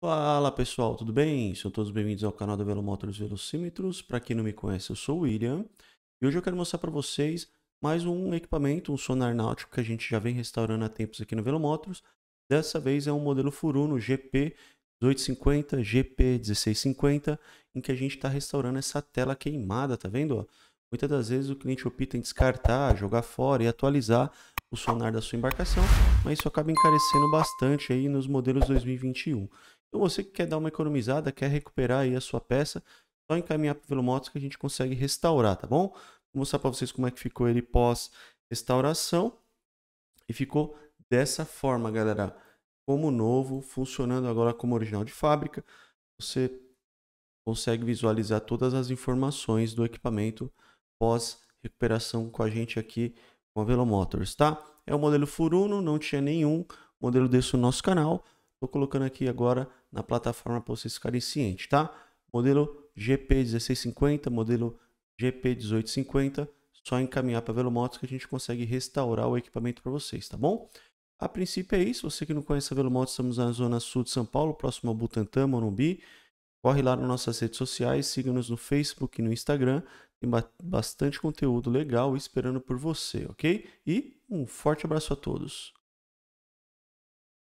Fala pessoal, tudo bem? Sejam todos bem-vindos ao canal da Velomotors Velocímetros. Para quem não me conhece, eu sou o William e hoje eu quero mostrar para vocês mais um equipamento, um sonar náutico que a gente já vem restaurando há tempos aqui no Velomotors. Dessa vez é um modelo Furuno GP 1850, GP 1650, em que a gente está restaurando essa tela queimada, tá vendo? Muitas das vezes o cliente opta em descartar, jogar fora e atualizar o sonar da sua embarcação, mas isso acaba encarecendo bastante aí nos modelos 2021. Então você que quer dar uma economizada, quer recuperar aí a sua peça, só encaminhar para o Velomotos que a gente consegue restaurar, tá bom? Vou mostrar para vocês como é que ficou ele pós restauração. E ficou dessa forma, galera. Como novo, funcionando agora como original de fábrica. Você consegue visualizar todas as informações do equipamento pós recuperação com a gente aqui com a Velomotors, tá? É o modelo Furuno, não tinha nenhum modelo desse no nosso canal. Estou colocando aqui agora na plataforma para vocês ficarem cientes, tá? Modelo GP1650, modelo GP1850, só encaminhar para a Velomotos que a gente consegue restaurar o equipamento para vocês, tá bom? A princípio é isso, você que não conhece a Velomotos, estamos na zona sul de São Paulo, próximo ao Butantã, Morumbi. Corre lá nas nossas redes sociais, siga-nos no Facebook e no Instagram, tem bastante conteúdo legal esperando por você, ok? E um forte abraço a todos.